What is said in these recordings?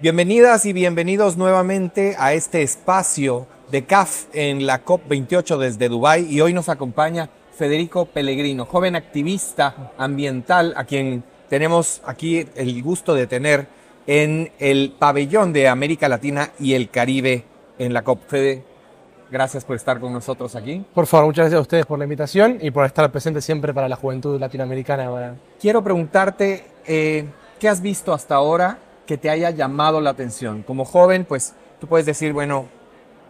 Bienvenidas y bienvenidos nuevamente a este espacio de CAF en la COP28 desde Dubái y hoy nos acompaña Federico Pellegrino, joven activista ambiental a quien tenemos aquí el gusto de tener en el pabellón de América Latina y el Caribe en la COP. Fede, gracias por estar con nosotros aquí. Por favor, muchas gracias a ustedes por la invitación y por estar presente siempre para la juventud latinoamericana. Quiero preguntarte, eh, ¿qué has visto hasta ahora que te haya llamado la atención? Como joven, pues tú puedes decir, bueno,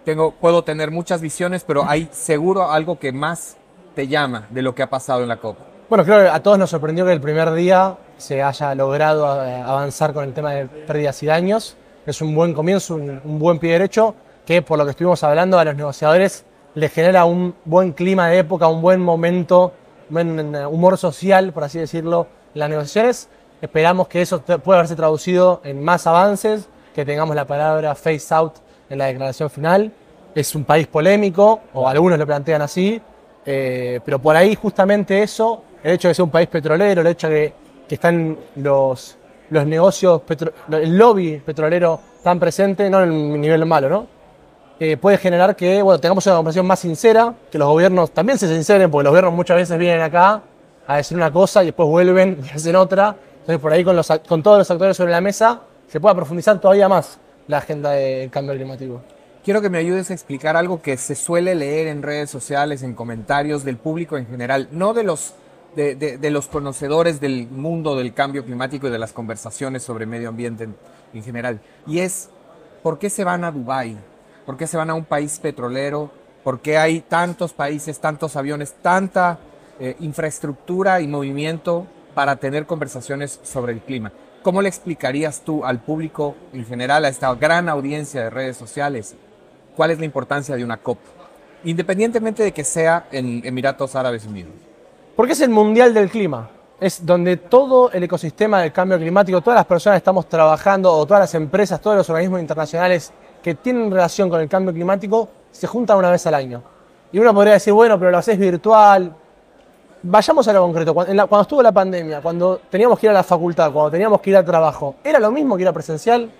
tengo, puedo tener muchas visiones, pero hay seguro algo que más te llama de lo que ha pasado en la COP? Bueno, creo que a todos nos sorprendió que el primer día se haya logrado eh, avanzar con el tema de pérdidas y daños. Es un buen comienzo, un, buen pie derecho que por lo que estuvimos hablando a los negociadores les genera un buen clima de época, un buen momento, un eh, humor social, por así decirlo, en las negociaciones. Esperamos que eso pueda haberse traducido en más avances, que tengamos la palabra face out en la declaración final. Es un país polémico, o algunos lo plantean así, eh, pero por ahí justamente eso, el hecho de ser un país petrolero, el hecho de que están los, los negocios, el lobby petrolero tan presente, no en el nivel malo, ¿no? Eh, puede generar que bueno, tengamos una conversación más sincera, que los gobiernos también se sinceren, porque los gobiernos muchas veces vienen acá a decir una cosa y después vuelven y hacen otra. Entonces por ahí con, los, con todos los actores sobre la mesa se pueda profundizar todavía más la agenda del cambio climático quiero que me ayudes a explicar algo que se suele leer en redes sociales, en comentarios del público en general, no de los, de, los conocedores del mundo del cambio climático y de las conversaciones sobre medio ambiente en, general. Y es, ¿por qué se van a Dubái? ¿Por qué se van a un país petrolero? ¿Por qué hay tantos países, tantos aviones, tanta eh, infraestructura y movimiento para tener conversaciones sobre el clima? ¿Cómo le explicarías tú al público en general, a esta gran audiencia de redes sociales, cuál es la importancia de una COP, independientemente de que sea en Emiratos Árabes Unidos. Porque es el Mundial del Clima. Es donde todo el ecosistema del cambio climático, todas las personas estamos trabajando, o todas las empresas, todos los organismos internacionales que tienen relación con el cambio climático, se juntan una vez al año. Y uno podría decir, bueno, pero lo haces virtual. Vayamos a lo concreto. Cuando, estuvo la pandemia, cuando teníamos que ir a la facultad, cuando teníamos que ir al trabajo, ¿era lo mismo que ir a presencial?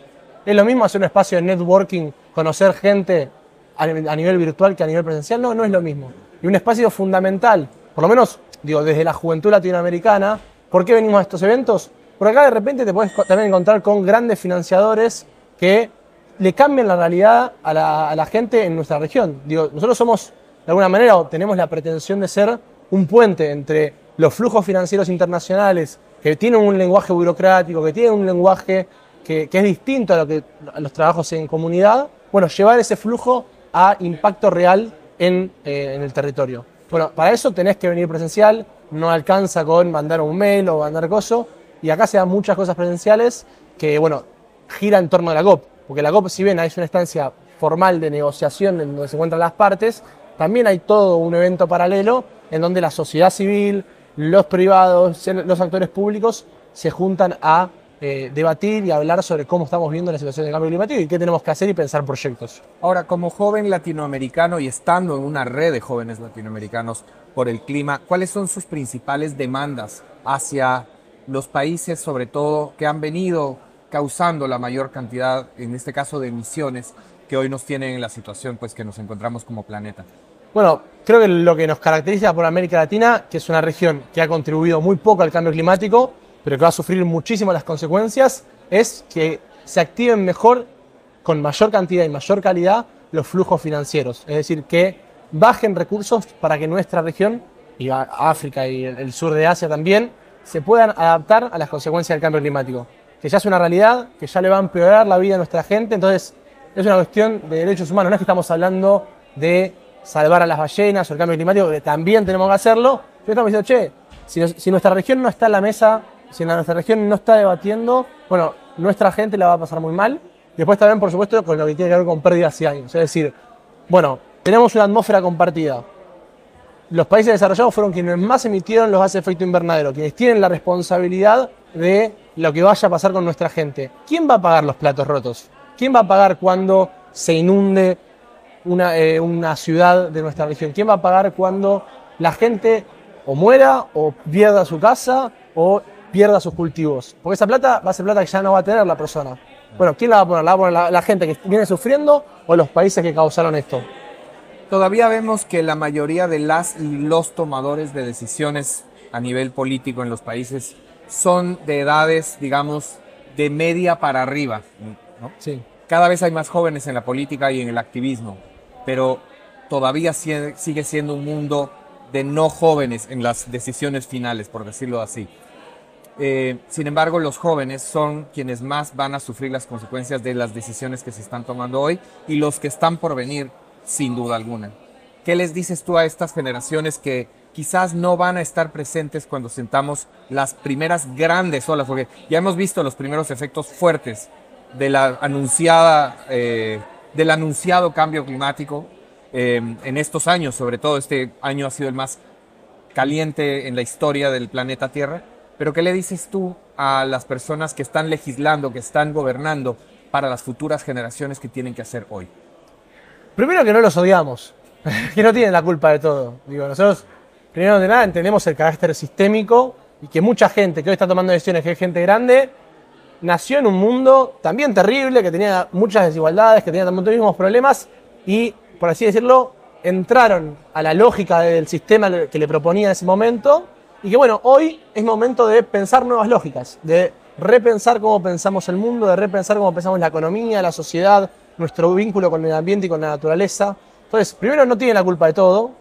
¿Es lo mismo hacer un espacio de networking, conocer gente a nivel virtual que a nivel presencial? No, no es lo mismo. Y un espacio fundamental, por lo menos, digo, desde la juventud latinoamericana, ¿por qué venimos a estos eventos? Porque acá de repente te puedes también encontrar con grandes financiadores que le cambian la realidad a la, gente en nuestra región. Digo, nosotros somos, de alguna manera, o tenemos la pretensión de ser un puente entre los flujos financieros internacionales que tienen un lenguaje burocrático, que tienen un lenguaje que, es distinto a, lo que, los trabajos en comunidad, bueno, llevar ese flujo a impacto real en, eh, en, el territorio. Bueno, para eso tenés que venir presencial, no alcanza con mandar un mail o mandar coso, y acá se dan muchas cosas presenciales que, bueno, gira en torno a la COP, porque la COP, si bien es una instancia formal de negociación en donde se encuentran las partes, también hay todo un evento paralelo en donde la sociedad civil, los privados, los actores públicos se juntan a eh, debatir y hablar sobre cómo estamos viendo la situación del cambio climático y qué tenemos que hacer y pensar proyectos. Ahora, como joven latinoamericano y estando en una red de jóvenes latinoamericanos por el clima, ¿cuáles son sus principales demandas hacia los países, sobre todo, que han venido causando la mayor cantidad, en este caso, de emisiones que hoy nos tienen en la situación pues, que nos encontramos como planeta? Bueno, creo que lo que nos caracteriza por América Latina, que es una región que ha contribuido muy poco al cambio climático, pero que va a sufrir muchísimo las consecuencias, es que se activen mejor, con mayor cantidad y mayor calidad, los flujos financieros. Es decir, que bajen recursos para que nuestra región, y África y el sur de Asia también, se puedan adaptar a las consecuencias del cambio climático. Que ya es una realidad, que ya le va a empeorar la vida a nuestra gente, entonces es una cuestión de derechos humanos, no es que estamos hablando de salvar a las ballenas o el cambio climático, que también tenemos que hacerlo, pero estamos diciendo, che, si nuestra región no está en la mesa si en nuestra región no está debatiendo, bueno, nuestra gente la va a pasar muy mal. Después también, por supuesto, con lo que tiene que ver con pérdidas y años. Es decir, bueno, tenemos una atmósfera compartida. Los países desarrollados fueron quienes más emitieron los gases de efecto invernadero, quienes tienen la responsabilidad de lo que vaya a pasar con nuestra gente. ¿Quién va a pagar los platos rotos? ¿Quién va a pagar cuando se inunde una, eh, una ciudad de nuestra región? ¿Quién va a pagar cuando la gente o muera o pierda su casa o pierda sus cultivos? Porque esa plata va a ser plata que ya no va a tener la persona. Bueno, ¿quién la va a poner? ¿La va a poner la, gente que viene sufriendo o los países que causaron esto? Todavía vemos que la mayoría de las y los tomadores de decisiones a nivel político en los países son de edades, digamos, de media para arriba. Sí. Cada vez hay más jóvenes en la política y en el activismo, pero todavía sigue siendo un mundo de no jóvenes en las decisiones finales, por decirlo así. Eh, sin embargo, los jóvenes son quienes más van a sufrir las consecuencias de las decisiones que se están tomando hoy y los que están por venir, sin duda alguna. ¿Qué les dices tú a estas generaciones que quizás no van a estar presentes cuando sentamos las primeras grandes olas? Porque ya hemos visto los primeros efectos fuertes de la anunciada, eh, del anunciado cambio climático eh, en estos años, sobre todo este año ha sido el más caliente en la historia del planeta Tierra pero ¿qué le dices tú a las personas que están legislando, que están gobernando para las futuras generaciones que tienen que hacer hoy? Primero que no los odiamos, que no tienen la culpa de todo. Digo, nosotros, primero de nada, entendemos el carácter sistémico y que mucha gente que hoy está tomando decisiones, que es gente grande, nació en un mundo también terrible, que tenía muchas desigualdades, que tenía mismos problemas y, por así decirlo, entraron a la lógica del sistema que le proponía en ese momento y que bueno, hoy es momento de pensar nuevas lógicas, de repensar cómo pensamos el mundo, de repensar cómo pensamos la economía, la sociedad, nuestro vínculo con el ambiente y con la naturaleza. Entonces, primero, no tienen la culpa de todo.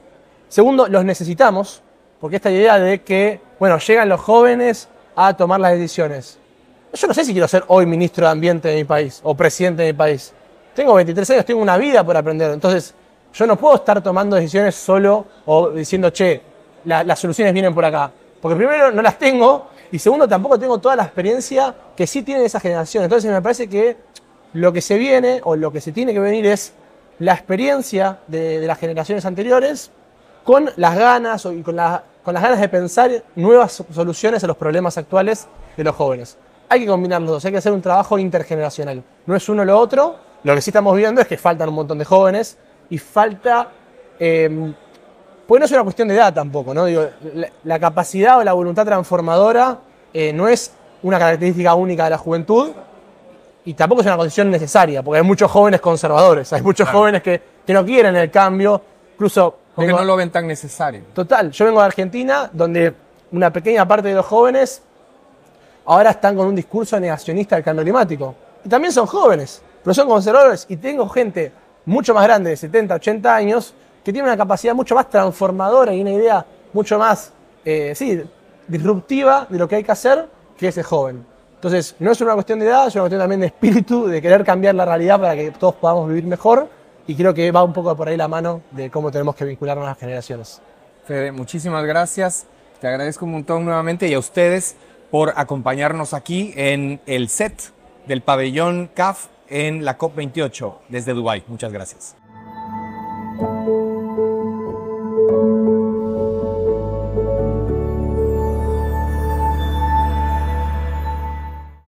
Segundo, los necesitamos, porque esta idea de que, bueno, llegan los jóvenes a tomar las decisiones. Yo no sé si quiero ser hoy ministro de Ambiente de mi país o presidente de mi país. Tengo 23 años, tengo una vida por aprender. Entonces, yo no puedo estar tomando decisiones solo o diciendo, che, las soluciones vienen por acá. Porque primero no las tengo y segundo tampoco tengo toda la experiencia que sí tiene esa generación. Entonces me parece que lo que se viene o lo que se tiene que venir es la experiencia de, las generaciones anteriores con las ganas y con, con las ganas de pensar nuevas soluciones a los problemas actuales de los jóvenes. Hay que combinar los dos, hay que hacer un trabajo intergeneracional. No es uno o lo otro. Lo que sí estamos viendo es que faltan un montón de jóvenes y falta eh, porque no es una cuestión de edad tampoco, ¿no? Digo, la, capacidad o la voluntad transformadora eh, no es una característica única de la juventud y tampoco es una condición necesaria, porque hay muchos jóvenes conservadores, hay muchos jóvenes que, que, no quieren el cambio, incluso... Porque no lo ven tan necesario. Total, yo vengo de Argentina, donde una pequeña parte de los jóvenes ahora están con un discurso negacionista del cambio climático. Y también son jóvenes, pero son conservadores. Y tengo gente mucho más grande, de 70, 80 años, que tiene una capacidad mucho más transformadora y una idea mucho más, eh, sí, disruptiva de lo que hay que hacer que ese joven. Entonces, no es una cuestión de edad, es una cuestión también de espíritu, de querer cambiar la realidad para que todos podamos vivir mejor. Y creo que va un poco por ahí la mano de cómo tenemos que vincularnos a las generaciones. Fede, muchísimas gracias. Te agradezco un montón nuevamente y a ustedes por acompañarnos aquí en el set del pabellón CAF en la COP28 desde Dubái. Muchas gracias.